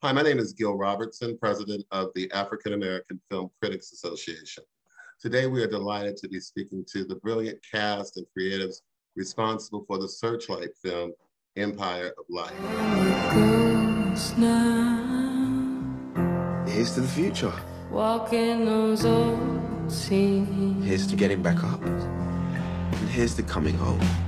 Hi, my name is Gil Robertson, president of the African American Film Critics Association. Today, we are delighted to be speaking to the brilliant cast and creatives responsible for the Searchlight film, Empire of Light. Here's to the future. Walking those old scenes. Here's to getting back up. And here's to coming home.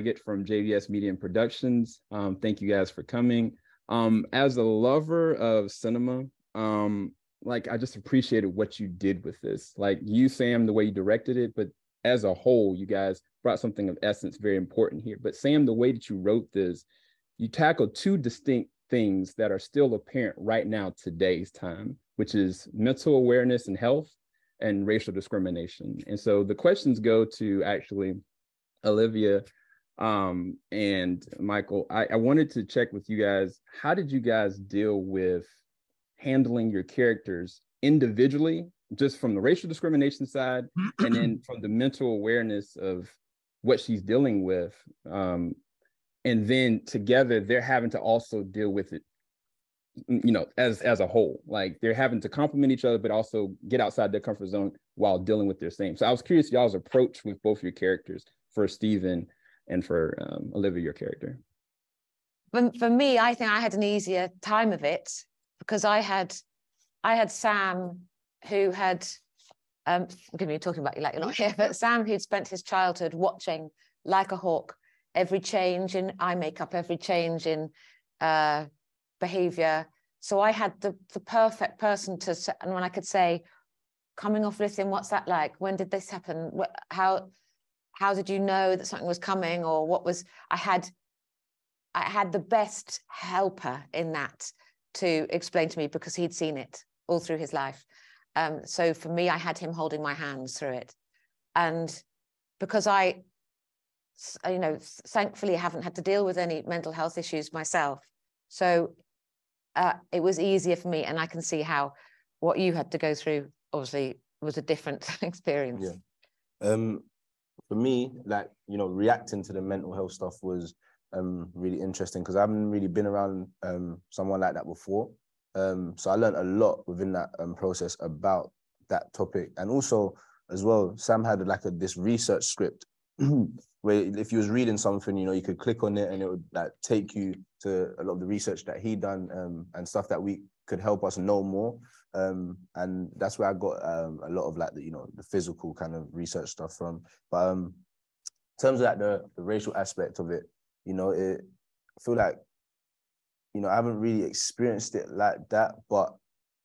Get from JVS Media and Productions. Um, thank you guys for coming. Um, as a lover of cinema, um, like I just appreciated what you did with this. Like you, Sam, the way you directed it, but as a whole, you guys brought something of essence very important here. But Sam, the way that you wrote this, you tackled two distinct things that are still apparent right now today's time, which is mental awareness and health and racial discrimination. And so the questions go to actually Olivia um, and Michael, I, I wanted to check with you guys. How did you guys deal with handling your characters individually, just from the racial discrimination side, and then from the mental awareness of what she's dealing with? Um, and then together, they're having to also deal with it you know as as a whole like they're having to complement each other but also get outside their comfort zone while dealing with their same so i was curious y'all's approach with both your characters for stephen and for um, Olivia, your character? For, for me, I think I had an easier time of it because I had I had Sam who had um forgive me talking about you like you're not here, but Sam who'd spent his childhood watching like a hawk every change in eye makeup, every change in uh, behavior. So I had the the perfect person to and when I could say, coming off lithium, what's that like? When did this happen? How how did you know that something was coming or what was i had i had the best helper in that to explain to me because he'd seen it all through his life. Um, so for me i had him holding my hands through it. And because i you know thankfully haven't had to deal with any mental health issues myself. So uh, it was easier for me and i can see how what you had to go through obviously was a different experience. Yeah. Um for me, like you know, reacting to the mental health stuff was um, really interesting because I haven't really been around um, someone like that before. Um, so I learned a lot within that um, process about that topic, and also as well, Sam had like a this research script where if you was reading something, you know, you could click on it and it would like take you to a lot of the research that he done um, and stuff that we could help us know more. Um, and that's where I got um, a lot of like the you know the physical kind of research stuff from. But um, in terms of like the, the racial aspect of it, you know, it I feel like you know I haven't really experienced it like that, but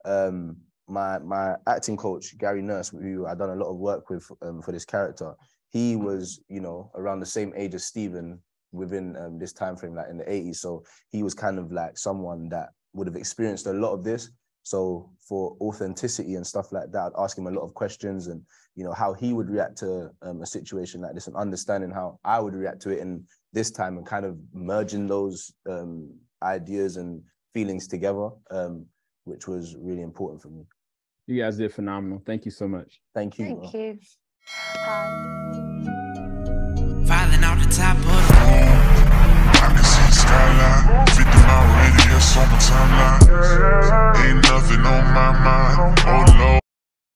um, my my acting coach Gary Nurse, who I done a lot of work with um, for this character, he was you know around the same age as Stephen within um, this time frame, like in the 80s. So he was kind of like someone that would have experienced a lot of this. So for authenticity and stuff like that, I'd ask him a lot of questions and you know how he would react to um, a situation like this and understanding how I would react to it in this time and kind of merging those um, ideas and feelings together, um, which was really important for me. You guys did phenomenal. Thank you so much. Thank you. Thank bro. you. Filing out the top of the skyline. 50 mile